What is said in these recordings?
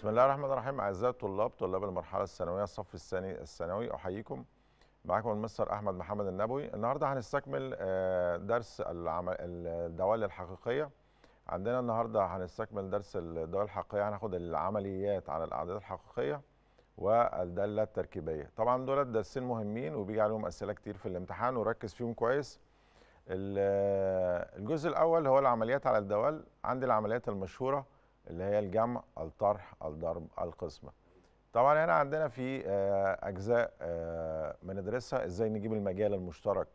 بسم الله الرحمن الرحيم. أعزائي الطلاب طلاب المرحلة الثانوية الصف الثاني الثانوي أحييكم. معكم المستر أحمد محمد النبوي. النهارده هنستكمل آه، درس الدوال الحقيقية. عندنا النهارده هنستكمل درس الدوال الحقيقية. هناخد العمليات على الأعداد الحقيقية والدالة التركيبية. طبعا دول درسين مهمين وبيجي عليهم أسئلة كتير في الامتحان وركز فيهم كويس. ال- الجزء الأول هو العمليات على الدوال. عندي العمليات المشهورة. اللي هي الجمع الطرح الضرب القسمه طبعا هنا عندنا في آه، أجزاء آه، بندرسها إزاي نجيب المجال المشترك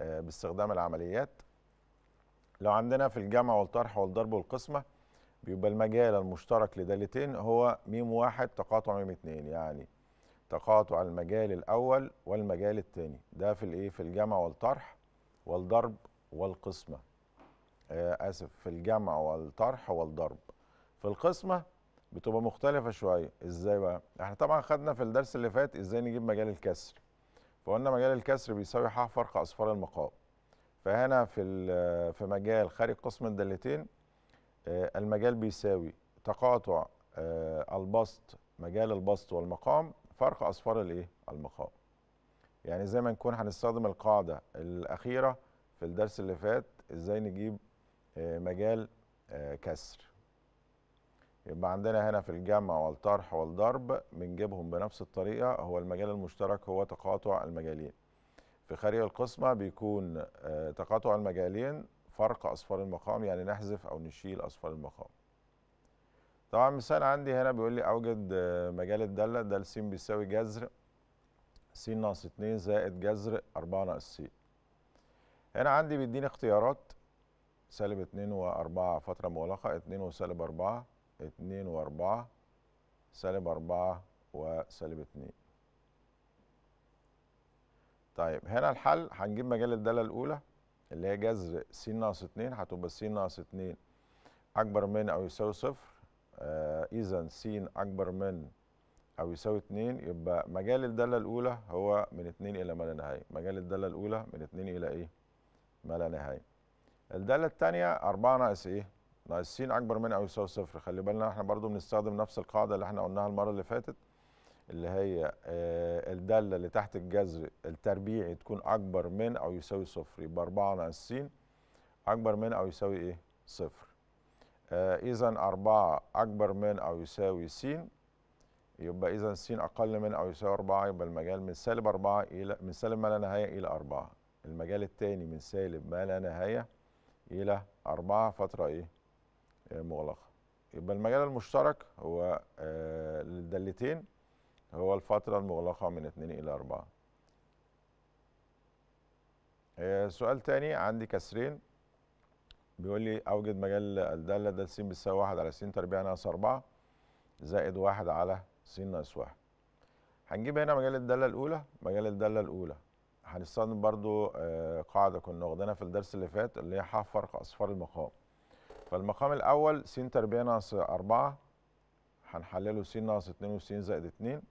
آه، باستخدام العمليات. لو عندنا في الجمع والطرح والضرب والقسمه بيبقى المجال المشترك لدالتين هو ميم واحد تقاطع ميم اتنين يعني تقاطع المجال الأول والمجال الثاني ده في الإيه؟ في الجمع والطرح والضرب والقسمه آه، آسف في الجمع والطرح والضرب. في القسمة بتبقى مختلفة شوية. إزاي بقى؟ إحنا طبعا خدنا في الدرس اللي فات إزاي نجيب مجال الكسر. فقلنا مجال الكسر بيساوي ح فرق أصفار المقام فهنا في في مجال خارج قسم الدالتين آه، المجال بيساوي تقاطع آه، البسط مجال البسط والمقام فرق أصفار الإيه؟ المقام يعني زي ما نكون هنستخدم القاعدة الأخيرة في الدرس اللي فات إزاي نجيب آه، مجال كسر. يبقى عندنا هنا في الجمع والطرح والضرب بنجيبهم بنفس الطريقة. هو المجال المشترك هو تقاطع المجالين. في خارج القسمة بيكون آه، تقاطع المجالين فرق أصفار المقام يعني نحذف أو نشيل أصفار المقام. طبعا مثال عندي هنا بيقول لي أوجد آه، مجال الداله د س بيساوي جذر س ناقص 2 زائد جذر 4 ناقص س هنا عندي بيديني اختيارات. سالب 2 و4 فترة مغلقة 2 وسالب 4 2 و4 سالب 4 وسالب 2 طيب هنا الحل هنجيب مجال الدالة الأولى اللي هي جذر س ناقص 2 هتبقى س ناقص 2 أكبر من أو يساوي صفر. آه إذا س أكبر من أو يساوي 2 يبقى مجال الدالة الأولى هو من 2 إلى ما لا نهاية. مجال الدالة الأولى من 2 إلى إيه؟ ما لا نهاية. الدالة الثانية 4 ناقص إيه؟ ناقص س أكبر من أو يساوي صفر خلي بالنا إحنا برضو بنستخدم نفس القاعدة اللي إحنا قلناها المرة اللي فاتت اللي هي آه، الدالة اللي تحت الجذر التربيعي تكون أكبر من أو يساوي صفر. يبقى 4 ناقص أكبر من أو يساوي إيه؟ صفر. آه إذا 4 أكبر من أو يساوي س يبقى إذا س أقل من أو يساوي 4 يبقى المجال من سالب 4 إلى من سالب ما لا نهاية إلى 4 المجال الثاني من سالب ما لا نهاية إلى 4 فترة إيه؟ مغلقة. يبقى المجال المشترك هو آه للدالتين هو الفترة المغلقة من 2 إلى 4 آه، سؤال تاني عندي كسرين بيقول لي أوجد مجال الدالة د س بتساوي 1 على س تربيع ناقص 4 زائد 1 على س ناقص 1 هنجيب هنا مجال الدالة الأولى. مجال الدالة الأولى هنستخدم برضو آه، قاعدة كنا واخدينها في الدرس اللي فات اللي هي ح فرق أصفار المقام. فالمقام الأول س تربيع ناقص 4 هنحلله س ناقص 2 وس زائد 2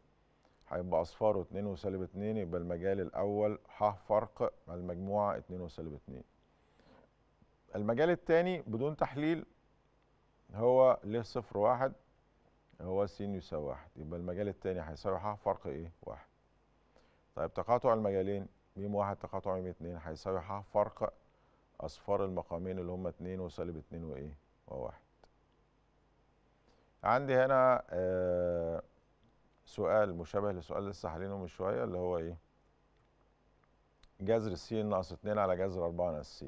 هيبقى اصفاره 2 وسالب 2 يبقى المجال الأول ح فرق المجموعة 2 وسالب 2 المجال الثاني بدون تحليل هو ل صفر واحد هو س يساوي واحد يبقى المجال الثاني هيساوي ح فرق إيه واحد. طيب تقاطع المجالين م واحد تقاطع م اتنين هيساوي ح فرق أصفار المقامين اللي هم 2 وسالب 2 وإيه؟ وواحد عندي هنا آه سؤال مشابه لسؤال لسه حالينه من شوية اللي هو إيه؟ جذر س ناقص 2 على جذر 4 ناقص س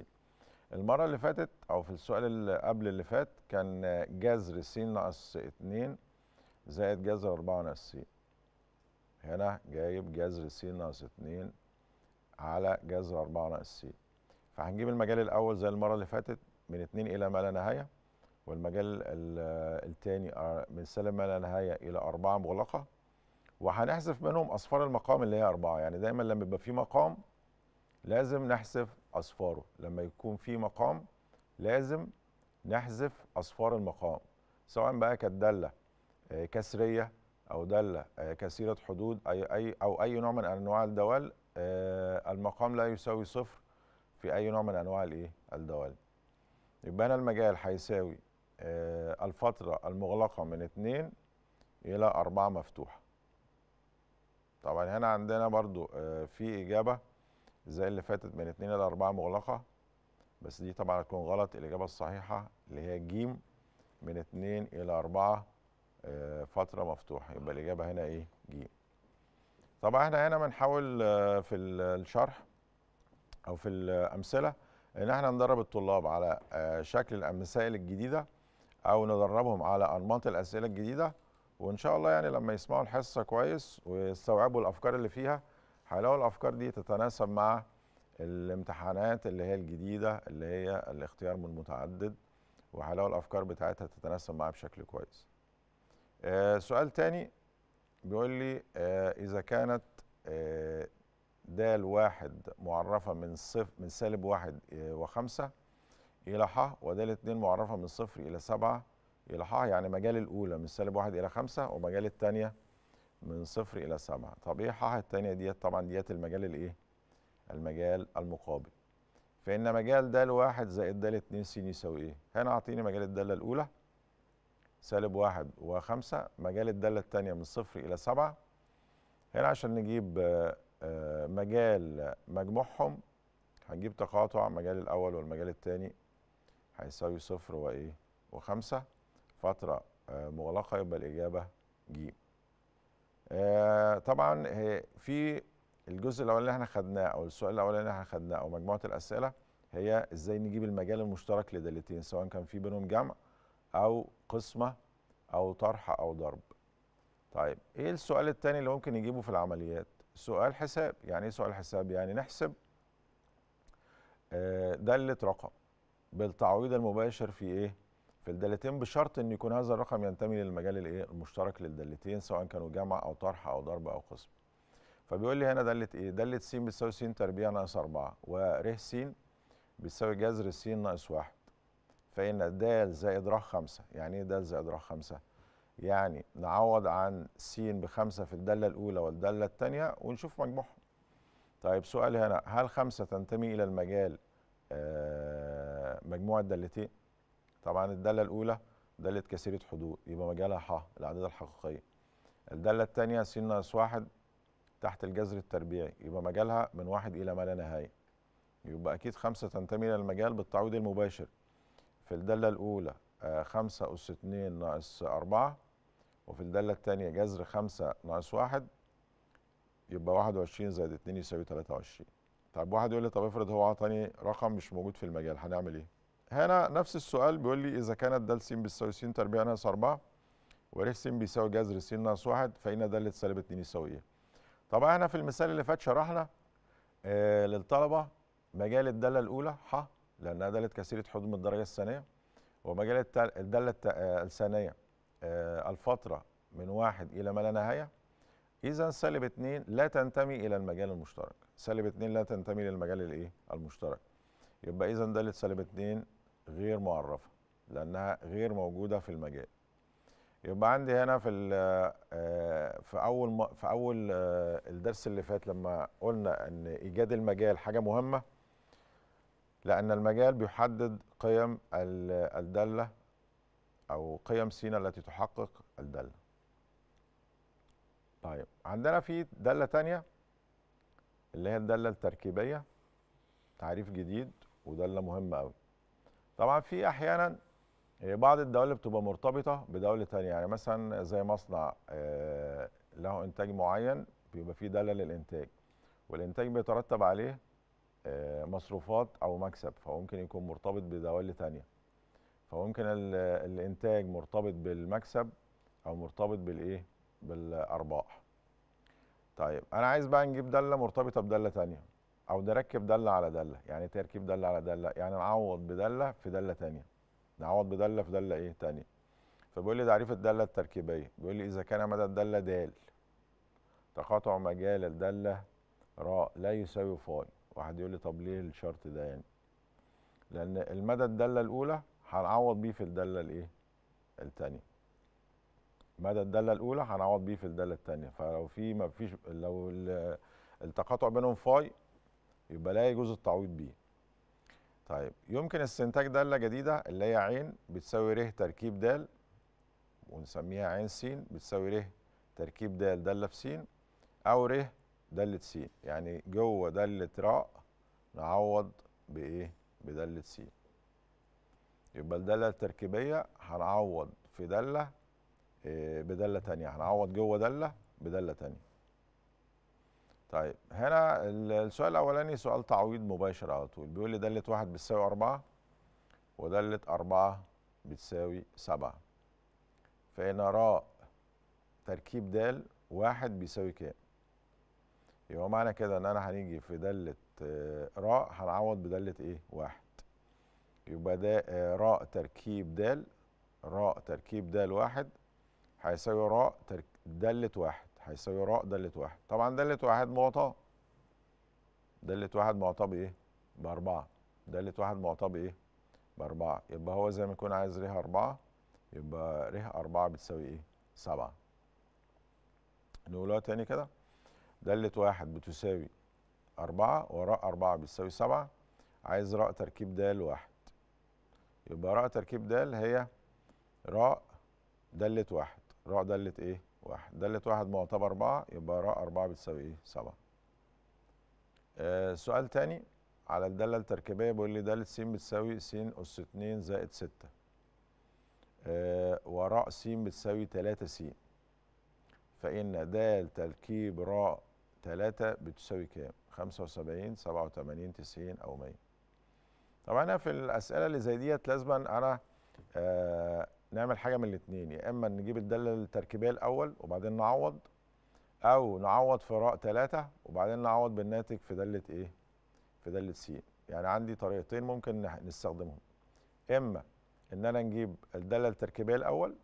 المرة اللي فاتت أو في السؤال اللي قبل اللي فات كان جذر س ناقص 2 زائد جذر 4 ناقص س هنا جايب جذر س ناقص 2 على جذر 4 ناقص س فهنجيب المجال الأول زي المرة اللي فاتت من 2 إلى ما لا نهاية والمجال الثاني من سالب ما لا نهاية إلى 4 مغلقة. وهنحذف منهم أصفار المقام اللي هي أربعة. يعني دايما لما يبقى في مقام لازم نحذف أصفاره. لما يكون في مقام لازم نحذف أصفار المقام سواء بقى كانت داله آه، كسرية أو دالة آه، كثيره حدود اي اي أو أي نوع من أنواع الدوال آه، المقام لا يساوي صفر. في أي نوع من أنواع الإيه؟ الدوال يبقى هنا المجال هيساوي آه، الفترة المغلقة من 2 إلى 4 مفتوحة. طبعا هنا عندنا برضو آه، في إجابة زي اللي فاتت من 2 إلى 4 مغلقة بس دي طبعا هتكون غلط. الإجابة الصحيحة اللي هي ج من 2 إلى 4 آه، فترة مفتوحة. يبقى الإجابة هنا إيه؟ ج طبعا إحنا هنا بنحاول في الشرح أو في الأمثلة إن إحنا ندرب الطلاب على آه، شكل المسائل الجديدة أو ندربهم على أنماط الأسئلة الجديدة وإن شاء الله يعني لما يسمعوا الحصة كويس ويستوعبوا الأفكار اللي فيها هيلاقوا الأفكار دي تتناسب مع الامتحانات اللي هي الجديدة اللي هي الاختيار من متعدد وهيلاقوا الأفكار بتاعتها تتناسب معاها بشكل كويس. آه سؤال تاني بيقول لي آه إذا كانت د واحد معرفة من صفر من سالب واحد وخمسة إلى ح ود اتنين معرفة من صفر إلى سبعة إلى ح يعني مجال الأولى من سالب واحد إلى خمسة ومجال الثانية من صفر إلى سبعة طب إيه ح الثانية ديت طبعا ديت المجال الإيه؟ المجال المقابل فإن مجال د واحد زائد د اتنين س يساوي إيه؟ هنا أعطيني مجال الدالة الأولى سالب واحد وخمسة مجال الدالة الثانية من صفر إلى سبعة هنا عشان نجيب آه، مجال مجموعهم هنجيب تقاطع مجال الأول والمجال الثاني هيساوي صفر وإيه وخمسة فترة آه، مغلقة يبقى الإجابة ج آه، طبعا في الجزء الأولاني اللي إحنا خدناه أو السؤال الأولاني اللي إحنا خدناه أو مجموعة الأسئلة هي إزاي نجيب المجال المشترك لدالتين سواء كان في بينهم جمع أو قسمة أو طرح أو ضرب. طيب إيه السؤال الثاني اللي ممكن نجيبه في العمليات؟ سؤال حساب. يعني إيه سؤال حساب؟ يعني نحسب آه، دالة رقم بالتعويض المباشر في إيه؟ في الدالتين بشرط إن يكون هذا الرقم ينتمي للمجال الإيه؟ المشترك للدالتين سواء كانوا جمع أو طرح أو ضرب أو قسم فبيقول لي هنا دالة إيه؟ دالة س بتساوي س تربيع ناقص 4 ور س بتساوي جذر س ناقص 1 فإن د زائد ر 5 يعني إيه د زائد ر 5 يعني نعوض عن س بخمسة في الدالة الأولى والدالة الثانية ونشوف مجموعهم. طيب سؤال هنا هل خمسة تنتمي إلى المجال آه مجموع الدالتين طبعا الدالة الأولى دالة كثيرة حدود يبقى مجالها ح الأعداد الحقيقية. الدالة الثانية س ناقص واحد تحت الجذر التربيعي يبقى مجالها من واحد إلى ما لا نهاية. يبقى أكيد خمسة تنتمي إلى المجال بالتعويض المباشر في الدالة الأولى آه خمسة أس اتنين ناقص أربعة وفي الدالة الثانية جذر خمسة ناقص واحد يبقى واحد وعشرين زائد اتنين يساوي تلاتة وعشرين طب واحد يقول لي طب افرض هو عطاني رقم مش موجود في المجال هنعمل إيه؟ هنا نفس السؤال بيقول لي إذا كانت د س بتساوي س تربيع ناقص 4 ور س بيساوي جذر س ناقص 1 فإن دالة سالب 2 يساوي إيه؟ طبعا إحنا في المثال اللي فات شرحنا آه للطلبة مجال الدالة الأولى ح لأنها دالة كثيرة من الدرجة الثانية ومجال الدالة آه، الثانية آه، الفترة من واحد إلى ما لا نهاية إذا سالب اتنين لا تنتمي إلى المجال المشترك. سالب اتنين لا تنتمي للمجال الإيه؟ المشترك. يبقى إذا دالة سالب اتنين غير معرفة لأنها غير موجودة في المجال. يبقى عندي هنا في آه، في أول في أول الدرس اللي فات لما قلنا إن إيجاد المجال حاجة مهمة لأن المجال بيحدد قيم الدالة أو قيم س التي تحقق الدالة. طيب عندنا في دالة تانية اللي هي الدالة التركيبية تعريف جديد ودالة مهمة أوي. طبعا في أحيانا بعض الدوال بتبقى مرتبطة بدولة تانية. يعني مثلا زي مصنع آه، له إنتاج معين بيبقى فيه دالة للإنتاج والإنتاج بيترتب عليه مصروفات أو مكسب فممكن يكون مرتبط بدوال تانية فممكن الإنتاج مرتبط بالمكسب أو مرتبط بالإيه؟ بالأرباح. طيب أنا عايز بقى نجيب دالة مرتبطة بدالة ثانية أو نركب دالة على دالة. يعني تركيب دالة على دالة يعني نعوض بدالة في دالة ثانية نعوض بدالة في دالة إيه؟ ثانية فبيقول لي تعريف الدالة التركيبية. بيقول لي إذا كان مدى الدالة د تقاطع مجال الدالة راء لا يساوي فاي. واحد يقول لي طب ليه الشرط ده يعني؟ لأن المدى الدالة الأولى هنعوض بيه في الدالة الإيه؟ الثانية مدى الدالة الأولى هنعوض بيه في الدالة الثانية فلو في ما فيش لو التقاطع بينهم فاي يبقى لا يجوز التعويض بيه. طيب يمكن استنتاج دالة جديدة اللي هي عين بتساوي ر تركيب د ونسميها عين س بتساوي ر تركيب د دالة في س أو ر د س يعني جوه دالة راء نعوض بإيه؟ بدالة س يبقى الدالة التركيبية هنعوض في دالة إيه بدالة تانية. هنعوض جوه دالة بدالة تانية. طيب هنا السؤال الأولاني سؤال تعويض مباشر على طول. بيقول لي دالة واحد بتساوي أربعة ودالة أربعة بتساوي سبعة. فإن راء تركيب دال واحد بيساوي كام؟ يبقى معنى كده إن أنا هنيجي في دالة راء هنعوض بدالة إيه؟ واحد يبقى ده راء تركيب دال راء تركيب دال واحد هيساوي راء دالة واحد هيساوي راء دالة واحد طبعا دالة واحد معطاة دالة واحد معطاة بإيه؟ بأربعة دالة واحد معطاة بإيه؟ بأربعة يبقى هو زي ما يكون عايز ر أربعة يبقى ر أربعة بتساوي إيه؟ سبعة نقولها تاني كده دالة واحد بتساوي أربعة وراء أربعة بتساوي سبعة. عايز راء تركيب دال واحد. يبقى راء تركيب دال هي راء دالة واحد. راء دالة إيه؟ واحد. دالة واحد معطى أربعة يبقى راء أربعة بتساوي إيه؟ سبعة. آه سؤال تاني على الدالة التركيبية. بيقول لي دالة س بتساوي س أس اتنين زائد ستة. آه وراء س بتساوي تلاتة س فإن دال تركيب راء تلاتة بتساوي كام؟ خمسة وسبعين سبعة وتمانين تسعين أو مية. طبعا أنا في الأسئلة اللي زي ديت لازما أنا آه نعمل حاجة من الاتنين. يا إما نجيب الدالة التركيبية الأول وبعدين نعوض أو نعوض في راء تلاتة وبعدين نعوض بالناتج في دالة إيه؟ في دالة س يعني عندي طريقتين ممكن نستخدمهم. إما إن أنا نجيب الدالة التركيبية الأول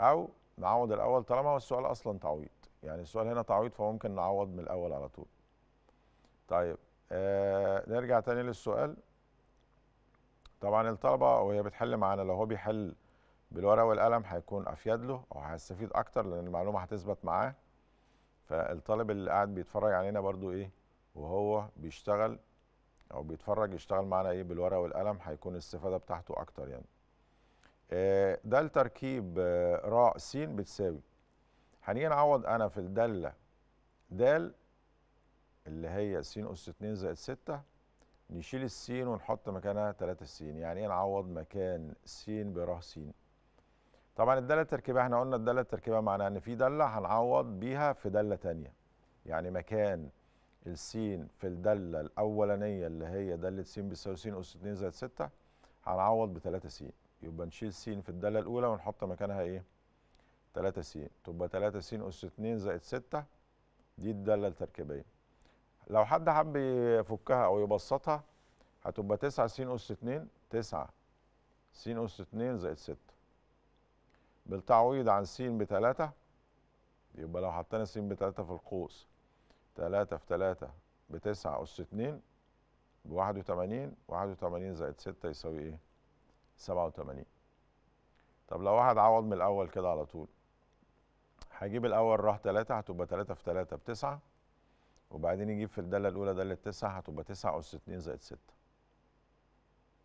أو نعوض الأول طالما هو السؤال أصلا تعويض. يعني السؤال هنا تعويض فممكن نعوض من الأول على طول. طيب آه نرجع تاني للسؤال. طبعا الطلبة وهي بتحل معانا لو هو بيحل بالورقة والقلم هيكون أفيد له أو هيستفيد أكتر لأن المعلومة هتثبت معاه. فالطالب اللي قاعد بيتفرج علينا برضو إيه وهو بيشتغل أو بيتفرج يشتغل معانا إيه بالورقة والقلم هيكون الاستفادة بتاعته أكتر يعني. آه ده التركيب آه راء س بتساوي. هنيجي نعوض أنا في الدالة. د اللي هي س أس 2 زائد 6 نشيل السين ونحط مكانها 3 س يعني إيه نعوض مكان س براه س طبعا الدالة التركيبية إحنا قلنا الدالة التركيبية معناها إن في دالة هنعوض بيها في دالة ثانية يعني مكان السين في الدالة الأولانية اللي هي دالة س بتساوي س اس 2 زائد 6 هنعوض ب 3 س يبقى نشيل س في الدالة الأولى ونحط مكانها إيه؟ 3 س تبقى 3 س اس 2 زائد 6 دي الدالة التركيبية. لو حد حب يفكها أو يبسطها هتبقى 9 س اس 2 9 س اس 2 زائد 6 بالتعويض عن س ب 3 يبقى لو حطينا س ب 3 في القوس 3 في 3 ب 9 اس 2 ب 81 81 زائد 6 يساوي إيه؟ 87 طب لو واحد عوض من الأول كده على طول هجيب الأول راء 3 هتبقى 3 في 3 ب 9 وبعدين يجيب في الدالة الأولى دالة 9 هتبقى 9 اس 2 زائد 6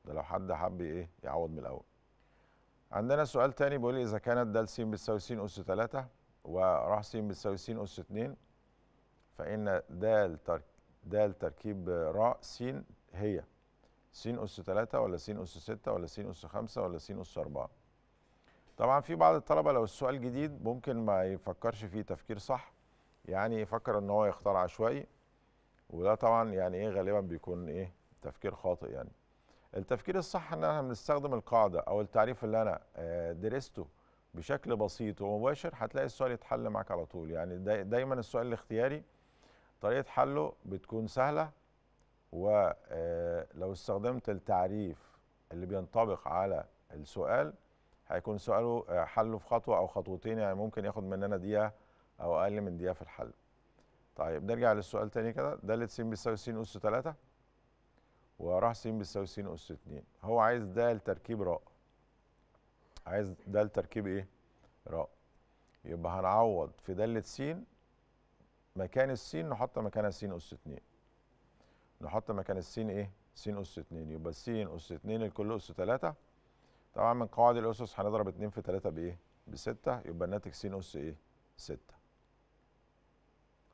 ده لو حد حب إيه يعوض من الأول. عندنا سؤال تاني بيقول لي إذا كانت د س بتساوي س اس 3 وراء س بتساوي س اس 2 فإن د ترك د تركيب راء س هي س اس 3 ولا س اس 6 ولا س اس 5 ولا س اس 4 طبعا في بعض الطلبة لو السؤال جديد ممكن ما يفكرش فيه تفكير صح يعني يفكر إن هو يختار عشوائي وده طبعا يعني إيه غالبا بيكون إيه تفكير خاطئ يعني. التفكير الصح إن إحنا بنستخدم القاعدة أو التعريف اللي أنا درسته بشكل بسيط ومباشر هتلاقي السؤال يتحل معاك على طول. يعني داي دايما السؤال الاختياري طريقة حله بتكون سهلة ولو استخدمت التعريف اللي بينطبق على السؤال هيكون سؤاله حله في خطوة أو خطوتين يعني ممكن ياخد مننا دقيقة أو أقل من دقيقة في الحل. طيب نرجع للسؤال تاني كده. دالة س بتساوي س اس 3 وراء س بتساوي س اس 2 هو عايز د تركيب راء. عايز د تركيب إيه؟ راء. يبقى هنعوض في دالة س مكان السين نحط مكانها س اس 2 نحط مكان السين إيه؟ س اس 2 يبقى س اس 2 الكل اس 3 طبعا من قواعد الأسس هنضرب 2 في 3 بإيه؟ بستة. يبقى الناتج س أس إيه؟ ستة.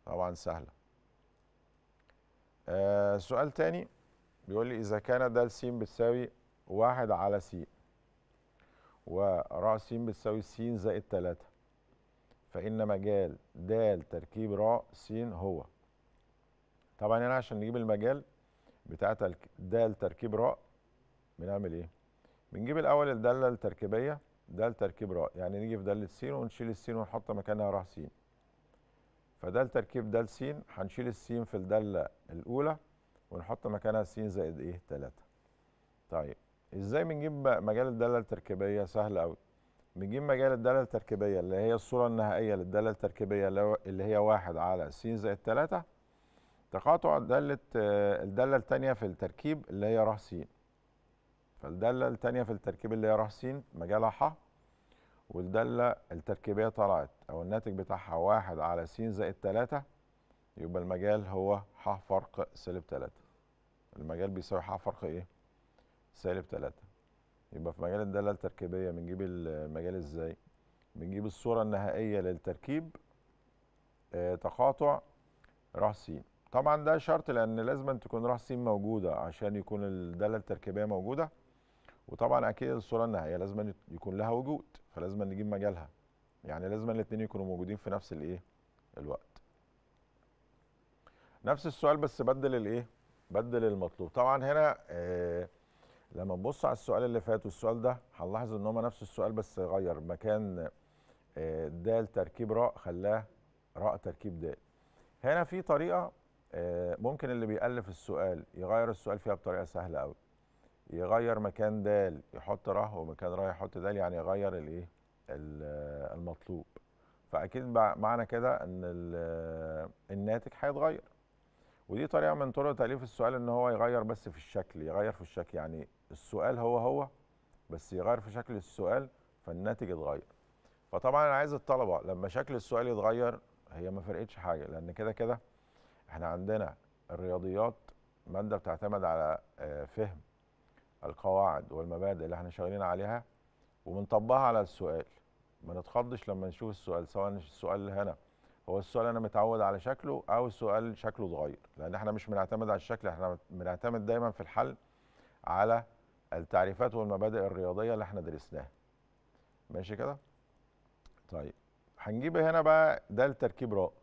طبعا سهلة. آه سؤال تاني بيقول لي إذا كان د س بتساوي واحد على س وراء س بتساوي س زائد تلاتة فإن مجال د تركيب راء س هو. طبعا هنا عشان نجيب المجال بتاع د تركيب راء بنعمل إيه؟ بنجيب الأول الدالة التركيبية د تركيب راء يعني نيجي في دالة س ونشيل الس ونحط مكانها ر س فده التركيب د س هنشيل السين في الدالة الأولى ونحط مكانها س زائد إيه؟ 3 طيب إزاي بنجيب مجال الدالة التركيبية؟ سهل قوي بنجيب مجال الدالة التركيبية اللي هي الصورة النهائية للدالة التركيبية اللي هي واحد على س زائد 3 تقاطع دالة الدالة الثانية في التركيب اللي هي ر س فالدالة الثانية في التركيب اللي هي ر س مجالها ح والدالة التركيبية طلعت أو الناتج بتاعها واحد على س زائد 3 يبقى المجال هو ح فرق سالب 3 المجال بيساوي ح فرق إيه؟ سالب 3 يبقى في مجال الدالة التركيبية بنجيب المجال إزاي؟ بنجيب الصورة النهائية للتركيب آه تقاطع ر س طبعا ده شرط لأن لازم تكون ر س موجودة عشان يكون الدالة التركيبية موجودة. وطبعا أكيد الصورة النهائية لازم يكون لها وجود فلازم نجيب مجالها. يعني لازم الاثنين يكونوا موجودين في نفس الإيه؟ الوقت. نفس السؤال بس بدل الإيه؟ بدل المطلوب. طبعا هنا آه لما نبص على السؤال اللي فات والسؤال ده هنلاحظ إن هما نفس السؤال بس غير. مكان آه د تركيب راء خلاه راء تركيب د هنا في طريقة آه ممكن اللي بيألف السؤال يغير السؤال فيها بطريقة سهلة قوي يغير مكان د يحط ر ومكان ر يحط د يعني يغير الإيه؟ المطلوب. فأكيد معنى كده إن الناتج هيتغير. ودي طريقة من طرق تأليف السؤال إن هو يغير بس في الشكل يغير في الشكل. يعني السؤال هو هو بس يغير في شكل السؤال فالناتج يتغير فطبعا أنا عايز الطلبة لما شكل السؤال يتغير هي ما فرقتش حاجة لأن كده كده إحنا عندنا الرياضيات مادة بتعتمد على فهم. القواعد والمبادئ اللي إحنا شغالين عليها وبنطبقها على السؤال. ما نتخضش لما نشوف السؤال سواء السؤال هنا هو السؤال أنا متعود على شكله أو السؤال شكله اتغير؟ لأن إحنا مش بنعتمد على الشكل إحنا بنعتمد دايما في الحل على التعريفات والمبادئ الرياضية اللي إحنا درسناها. ماشي كده؟ طيب هنجيب هنا بقى ده التركيب راء.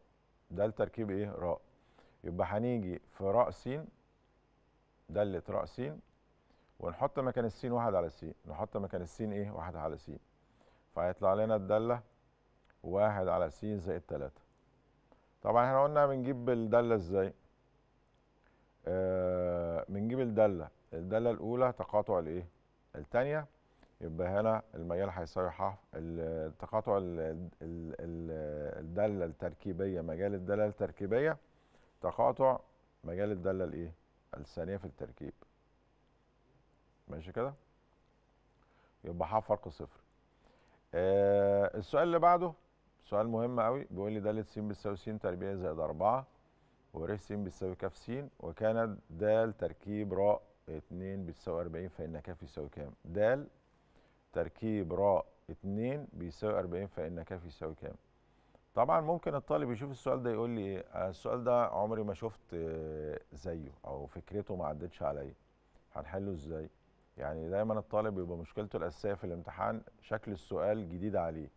ده التركيب إيه؟ راء. يبقى هنيجي في راء س دالة راء س ونحط مكان السين واحد على س نحط مكان السين إيه؟ واحد على س فهيطلع لنا الدالة واحد على س زائد تلاتة. طبعا إحنا قلنا بنجيب الدالة إزاي؟ آه بنجيب الدالة. الدالة الأولى تقاطع الإيه؟ التانية. يبقى هنا المجال هيساوي ح التقاطع الدالة التركيبية. مجال الدالة التركيبية تقاطع مجال الدالة الإيه؟ الثانية في التركيب. ماشي كده يبقى ح فرق صفر آه السؤال اللي بعده سؤال مهم قوي بيقول لي دالة س بتساوي س تربيع زائد 4 ور س بتساوي ك س وكانت د تركيب راء 2 بتساوي 40 فإن ك يساوي كام؟ د تركيب راء 2 بيساوي 40 فإن ك يساوي كام؟ طبعا ممكن الطالب يشوف السؤال ده يقول لي إيه؟ السؤال ده عمري ما شفت زيه أو فكرته ما عدتش عليا. هنحله إزاي؟ يعني دايما الطالب بيبقى مشكلته الأساسية في الامتحان شكل السؤال جديد عليه.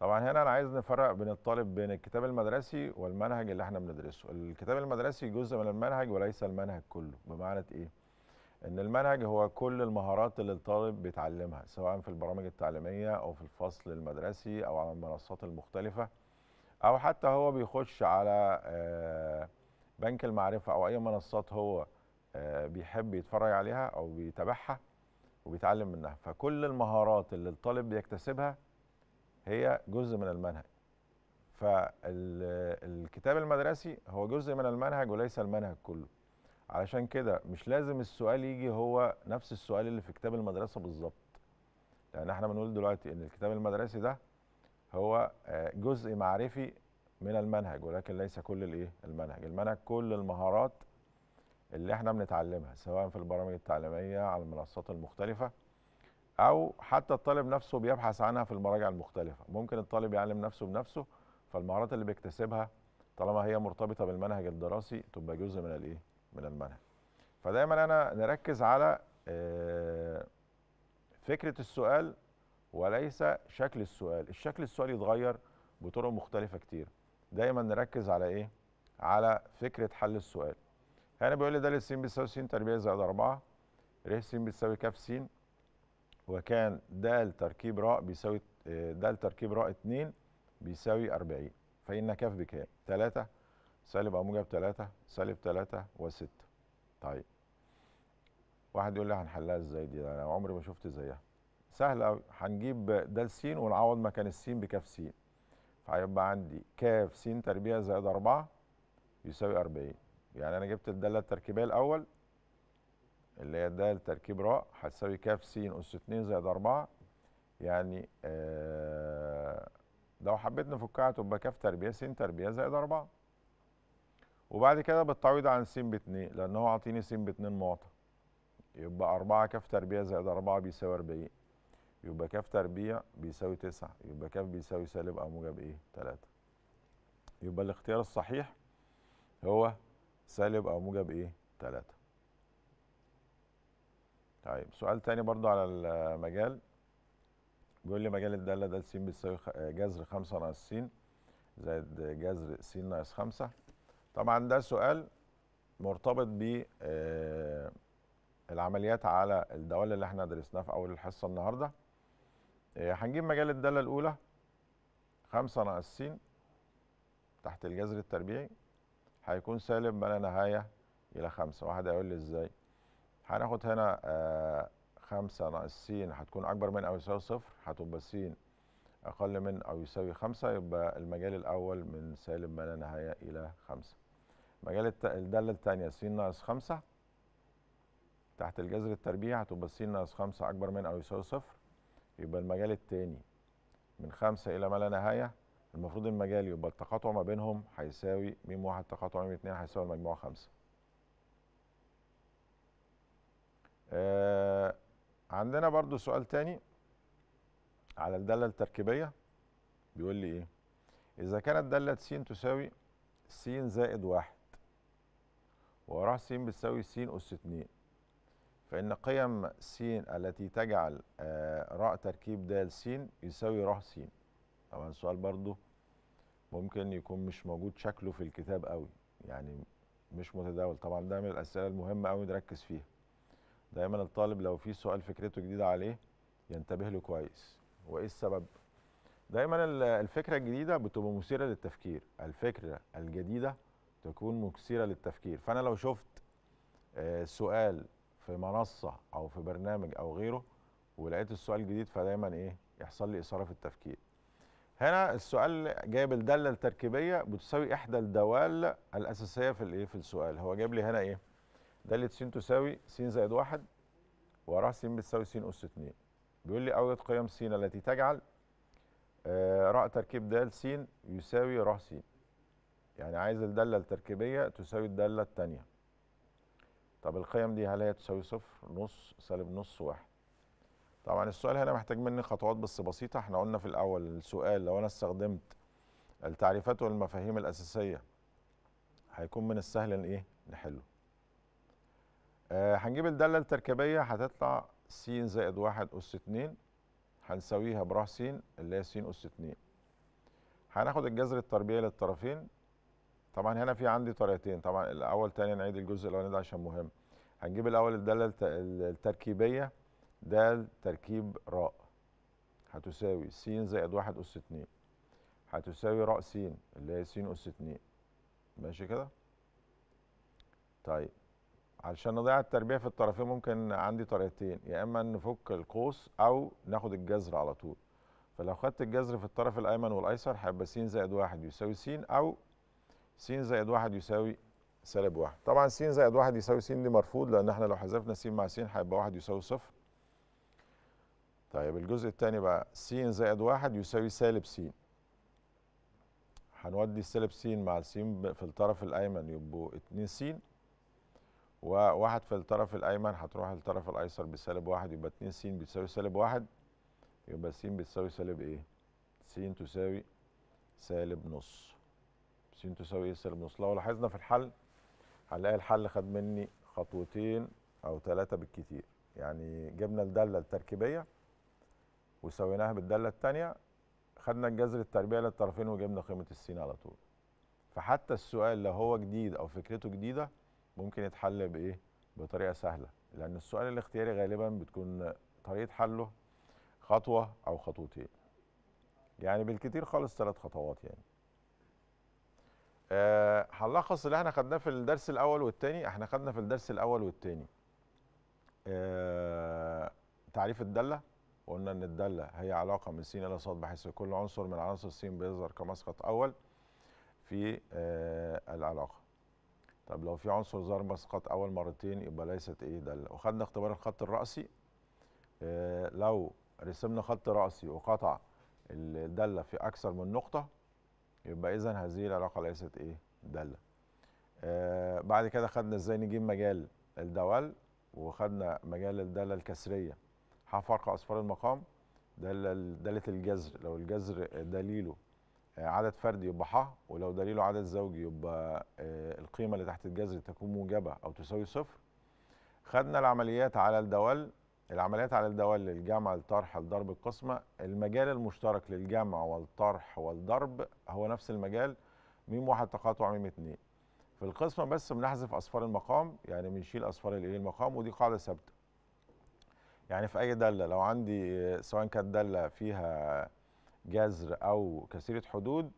طبعا هنا أنا عايز نفرق بين الطالب بين الكتاب المدرسي والمنهج اللي إحنا بندرسه. الكتاب المدرسي جزء من المنهج وليس المنهج كله. بمعنى إيه؟ إن المنهج هو كل المهارات اللي الطالب بيتعلمها سواء في البرامج التعليمية أو في الفصل المدرسي أو على المنصات المختلفة أو حتى هو بيخش على بنك المعرفة أو أي منصات هو بيحب يتفرج عليها أو بيتابعها وبيتعلم منها. فكل المهارات اللي الطالب بيكتسبها هي جزء من المنهج. فالكتاب المدرسي هو جزء من المنهج وليس المنهج كله. علشان كده مش لازم السؤال يجي هو نفس السؤال اللي في كتاب المدرسة بالظبط. لأن إحنا بنقول دلوقتي إن الكتاب المدرسي ده هو جزء معرفي من المنهج ولكن ليس كل الإيه؟ المنهج. المنهج كل المهارات اللي إحنا بنتعلمها سواء في البرامج التعليمية على المنصات المختلفة أو حتى الطالب نفسه بيبحث عنها في المراجع المختلفة. ممكن الطالب يعلم نفسه بنفسه فالمهارات اللي بيكتسبها طالما هي مرتبطة بالمنهج الدراسي تبقى جزء من الإيه؟ من المنهج. فدايما أنا نركز على آه، فكرة السؤال وليس شكل السؤال. الشكل السؤال يتغير بطرق مختلفة كتير. دايما نركز على إيه؟ على فكرة حل السؤال. هنا بيقول لي د س بيساوي س تربيع زائد 4 ر س بتساوي ك س وكان د تركيب راء بيساوي آه، د تركيب راء 2 بيساوي 40 فإن ك بكام؟ 3 سالب أو موجب 3 سالب 3 و6 طيب. واحد يقول لي هنحلها إزاي دي؟ أنا عمري ما شفت زيها. سهل قوي هنجيب د س ونعوض مكان السين بكاف س فهيبقى عندي كاف س تربيع زائد 4 يساوي 40 يعني أنا جبت الدالة التركيبية الأول اللي هي د تركيب راء هتساوي كاف س اس 2 زائد 4 يعني آه لو حبيت نفكها تبقى كاف تربيع س تربيع زائد 4 وبعد كده بالتعويض عن س ب 2 لأن هو عاطيني س ب 2 معطى. يبقى 4 كاف تربيع زائد 4 بيساوي 40 يبقى كاف تربيع بيساوي 9 يبقى كاف بيساوي سالب أو موجب إيه؟ 3 يبقى الاختيار الصحيح هو سالب أو موجب إيه؟ 3 طيب سؤال تاني برضو على المجال. بيقول لي مجال الدالة د س بتساوي جذر 5 ناقص س زائد جذر س ناقص 5 طبعا ده سؤال مرتبط ب آه، العمليات على الدوال اللي إحنا درسناه في أول الحصة النهارده. آه، هنجيب مجال الدالة الأولى 5 ناقص س تحت الجذر التربيعي. هيكون سالب ما لا نهاية إلى 5 واحد هيقول لي إزاي؟ هناخد هنا آه خمسة ناقص س هتكون أكبر من أو يساوي صفر هتبقى س أقل من أو يساوي خمسة يبقى المجال الأول من سالب ما لا نهاية إلى خمسة. مجال الت... الدالة الثانية س ناقص خمسة تحت الجذر التربيع هتبقى س ناقص خمسة أكبر من أو يساوي صفر يبقى المجال الثاني من خمسة إلى ما لا نهاية المفروض المجال يبقى التقاطع ما بينهم هيساوي م واحد تقاطع م اتنين هيساوي المجموع خمسة. آه عندنا برضو سؤال تاني على الدالة التركيبية. بيقول لي إيه؟ إذا كانت دالة س تساوي س زائد واحد وراء س بتساوي س أس اتنين. فإن قيم س التي تجعل آه راء تركيب د س يساوي ر س طبعا السؤال برضو ممكن يكون مش موجود شكله في الكتاب قوي يعني مش متداول. طبعا ده من الأسئلة المهمة قوي نركز فيها. دايما الطالب لو في سؤال فكرته جديدة عليه ينتبه له كويس. وإيه السبب؟ دايما الفكرة الجديدة بتبقى مثيرة للتفكير. الفكرة الجديدة تكون مثيرة للتفكير. فأنا لو شفت آه، سؤال في منصة أو في برنامج أو غيره ولقيت السؤال جديد فدايما إيه؟ يحصل لي إثارة في التفكير. هنا السؤال جايب الدالة التركيبية بتساوي إحدى الدوال الأساسية في الإيه؟ في السؤال. هو جايب لي هنا إيه؟ دالة س تساوي س زائد واحد وراء س بتساوي س أس اتنين. بيقول لي أوجد قيم س التي تجعل آه راء تركيب د س يساوي ر س يعني عايز الدالة التركيبية تساوي الدالة التانية. طب القيم دي هل هي تساوي صفر نص سالب نص واحد؟ طبعا السؤال هنا محتاج مني خطوات بس بسيطة. إحنا قلنا في الأول السؤال لو أنا استخدمت التعريفات والمفاهيم الأساسية هيكون من السهل إن إيه؟ نحله. آه هنجيب الدالة التركيبية هتطلع س زائد واحد أس اتنين. هنساويها بر س اللي هي س أس اتنين. هناخد الجذر التربيعي للطرفين. طبعا هنا في عندي طريقتين. طبعا الأول تاني نعيد الجزء الأولاني ده عشان مهم. هنجيب الأول الدالة التركيبية. د تركيب راء. هتساوي س زائد واحد أس اتنين. هتساوي راء س اللي هي س أس اتنين. ماشي كده؟ طيب علشان نضيع التربيع في الطرفين ممكن عندي طريقتين. يا إما نفك القوس أو ناخد الجذر على طول. فلو خدت الجذر في الطرف الأيمن والأيسر هيبقى س زائد واحد يساوي س أو س زائد واحد يساوي سالب واحد. طبعا س زائد واحد يساوي س دي مرفوض لأن إحنا لو حذفنا س مع س هيبقى واحد يساوي صفر. طيب الجزء الثاني بقى س زائد واحد يساوي سالب س هنودي السالب س مع س في الطرف الأيمن يبقوا 2 س وواحد في الطرف الأيمن هتروح للطرف الأيسر بسالب واحد يبقى 2 س بتساوي سالب واحد. يبقى س بتساوي سالب إيه؟ س تساوي سالب نص. س تساوي إيه؟ سالب نص. لو لاحظنا في الحل هنلاقي الحل خد مني خطوتين أو ثلاثة بالكتير. يعني جبنا الدالة التركيبية. وسويناها بالدالة الثانية خدنا الجذر التربيعي للطرفين وجبنا قيمة السين على طول. فحتى السؤال لو هو جديد أو فكرته جديدة ممكن يتحل بإيه؟ بطريقة سهلة. لأن السؤال الاختياري غالبا بتكون طريقة حله خطوة أو خطوتين. يعني بالكتير خالص ثلاث خطوات يعني. أه هنلخص اللي إحنا خدناه في الدرس الأول والثاني إحنا خدنا في الدرس الأول والثاني أه تعريف الدالة. وقلنا إن الدالة هي علاقة من س إلى ص بحيث كل عنصر من عناصر س بيظهر كمسقط أول في أه العلاقة. طب لو في عنصر ظهر مسقط أول مرتين يبقى ليست إيه دالة. وخدنا اختبار الخط الرأسي أه لو رسمنا خط رأسي وقطع الدالة في أكثر من نقطة يبقى اذا هذه العلاقة ليست إيه دالة. آه بعد كده خدنا إزاي نجيب مجال الدوال وخدنا مجال الدالة الكسرية. فرق اصفار المقام. داله الجذر. لو الجذر دليله عدد فردي يبقى ح ولو دليله عدد زوجي يبقى آه القيمة اللي تحت الجذر تكون موجبة أو تساوي صفر. خدنا العمليات على الدوال. العمليات على الدوال الجمع الطرح الضرب القسمة. المجال المشترك للجمع والطرح والضرب هو نفس المجال. ميم واحد تقاطع ميم اتنين. في القسمة بس بنحذف أصفار المقام يعني بنشيل أصفار الإيه المقام ودي قاعدة ثابتة. يعني في أي دالة لو عندي سواء كانت دالة فيها جذر أو كثيرة حدود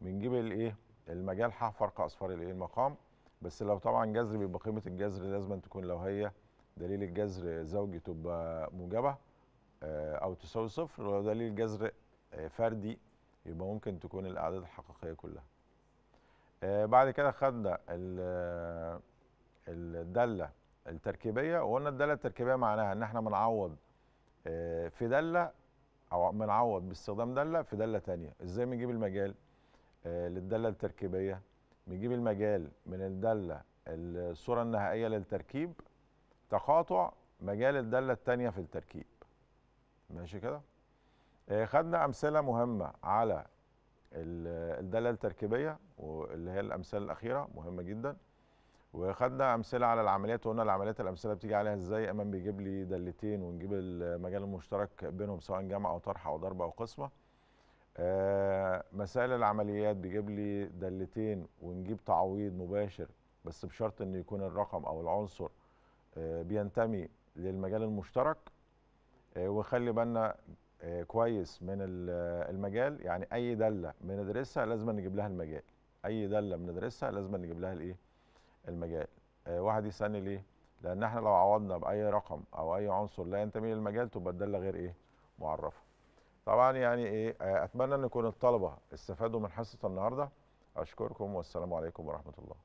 بنجيب الإيه؟ المجال ح فرق أصفار الإيه؟ المقام. بس لو طبعا جذر بيبقى قيمة الجذر لازم تكون لو هي دليل الجذر زوجي تبقى موجبة أو تساوي صفر. ولو دليل الجذر فردي يبقى ممكن تكون الأعداد الحقيقية كلها. بعد كده خدنا الدالة. التركيبية وقلنا الداله التركيبية معناها إن إحنا بنعوض في دالة أو بنعوض باستخدام دالة في دالة ثانية إزاي بنجيب المجال للدالة التركيبية؟ بنجيب المجال من الدالة الصورة النهائية للتركيب تقاطع مجال الدالة التانية في التركيب. ماشي كده؟ آه خدنا أمثلة مهمة على الدالة التركيبية واللي هي الأمثلة الأخيرة مهمة جدا. وخدنا أمثلة على العمليات وقلنا العمليات الأمثلة بتيجي عليها إزاي. أمام بيجيب لي دالتين ونجيب المجال المشترك بينهم سواء جمع أو طرح أو ضرب أو قسمة. آه مسائل العمليات بيجيب لي دالتين ونجيب تعويض مباشر بس بشرط إن يكون الرقم أو العنصر بينتمي للمجال المشترك. وخلي بالنا كويس من المجال. يعني أي داله بندرسها لازم نجيب لها المجال. أي داله بندرسها لازم نجيب لها الإيه؟ المجال. واحد يسألني ليه؟ لأن إحنا لو عوضنا بأي رقم أو أي عنصر لا ينتمي للمجال تبقى الدالة غير إيه؟ معرفة. طبعا يعني إيه؟ أتمنى أن يكون الطلبة استفادوا من حصة النهارده. أشكركم والسلام عليكم ورحمة الله.